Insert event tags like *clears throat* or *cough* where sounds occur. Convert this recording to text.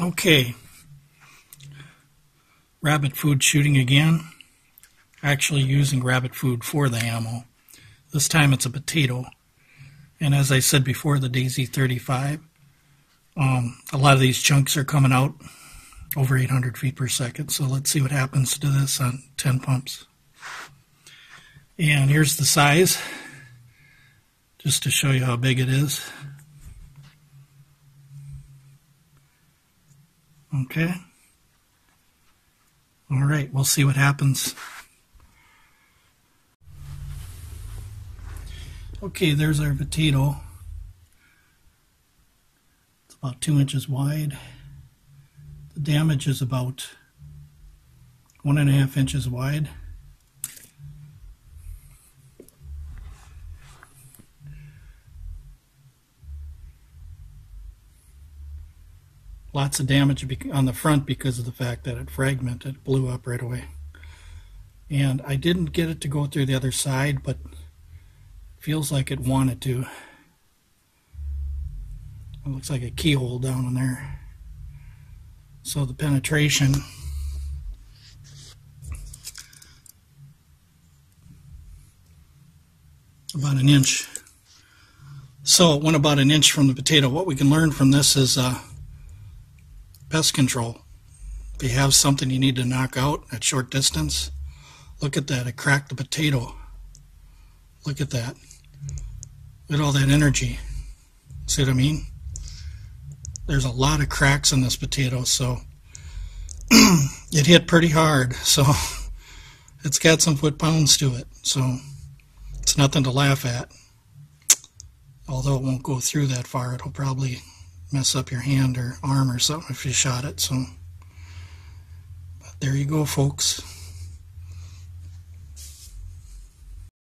Okay. Rabbit food shooting again. Actually using rabbit food for the ammo. This time it's a potato. And as I said before, the Daisy 35, um, a lot of these chunks are coming out over 800 feet per second. So let's see what happens to this on 10 pumps. And here's the size, just to show you how big it is. Okay. All right, we'll see what happens. Okay, there's our potato. It's about two inches wide. The damage is about one and a half inches wide. Lots of damage on the front because of the fact that it fragmented, blew up right away. And I didn't get it to go through the other side, but feels like it wanted to. It looks like a keyhole down in there. So the penetration about an inch. So it went about an inch from the potato. What we can learn from this is uh, pest control. If you have something you need to knock out at short distance, look at that. It cracked the potato. Look at that. Look at all that energy. See what I mean? There's a lot of cracks in this potato, so *clears throat* it hit pretty hard. So *laughs* it's got some foot pounds to it. So it's nothing to laugh at. Although it won't go through that far, it'll probably mess up your hand or arm or something if you shot it. So, but there you go, folks.